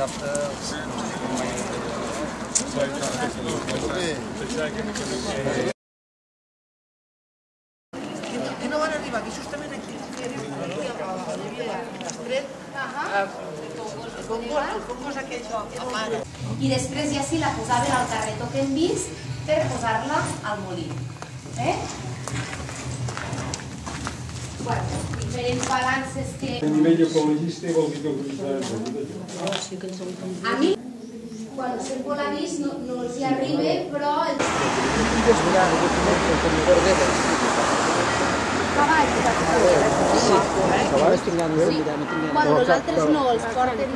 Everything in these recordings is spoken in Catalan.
dissabte... que no van arribar, que justament aquí. I després ja sí la posaven al carretó que hem vist per posar-la al molí. Eh? Bueno, diferents balances que... A nivell ecologista vol dir que utilitzarà A mi, quan sempre l'ha vist, no, no els hi arriba, però... El... Bueno, nosaltres no, els porten...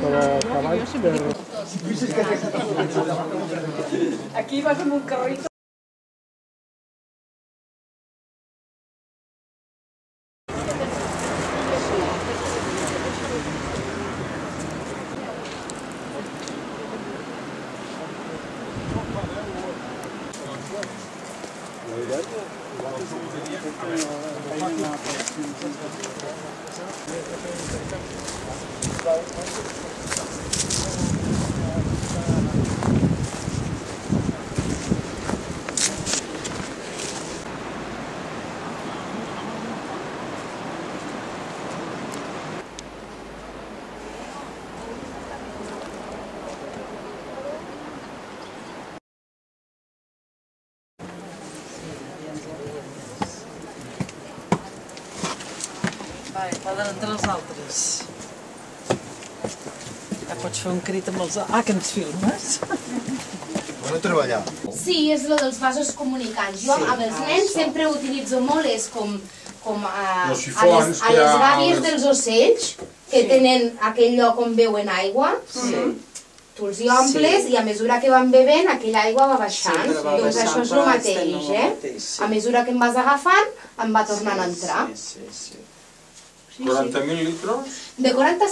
Aquí vas amb un carrito. Thank you. Poden entrar els altres. Ja pots fer un crit amb els... Ah, que ens filmes? Volem treballar. Sí, és lo dels vasos comunicants. Jo amb els nens sempre utilitzo molt és com, com a, Els a sifons les, a les gàbies a les- dels ocells que tenen aquell lloc on beuen aigua. Sí. Tu els hi omples i a mesura que van bevent aquella aigua va baixant. Sempre va doncs baixant, això és però el mateix, eh? mateix, sí. A mesura que em vas agafant, em va tornant a entrar. Sí, sí, sí. 40.000 litres? De 40 a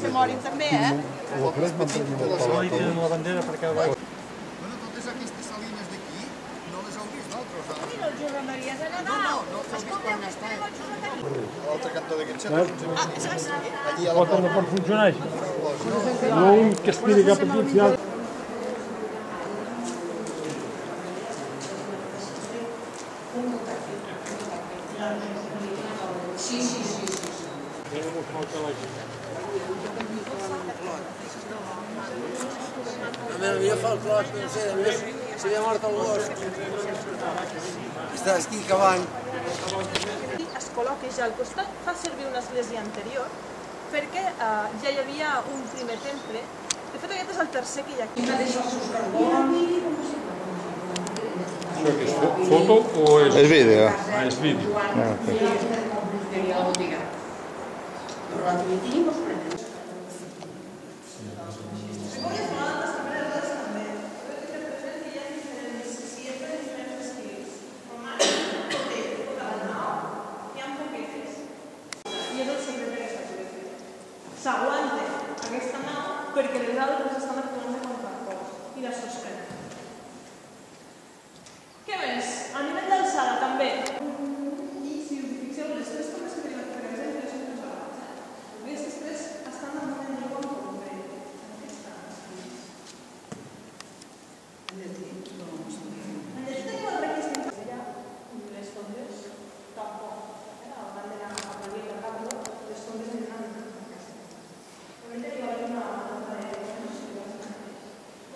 50 mil. Bueno, totes aquestes salines d'aquí no les heu vist nosaltres. Mira, el Josep Maria de Nadal. No, no, no heu vist quan estan. A l'altre cantó d'aquest centre. Allí a la Pot no pot funcionar això. No un que es tiri cap aquí, final. A mi havia fa el clos, no sé, a més s'havia mort el gos. Està aquí cavant. es col·loca ja al costat, fa servir una església anterior, perquè eh, ja hi havia un primer temple. De fet, aquest és el tercer que hi ha aquí. Això que és fo- foto o és... És vídeo. Ah, és vídeo. I és el secret d'aquesta església. S'aguanta aquesta nau perquè les altres estan actuant de contrapòs i la sospenen.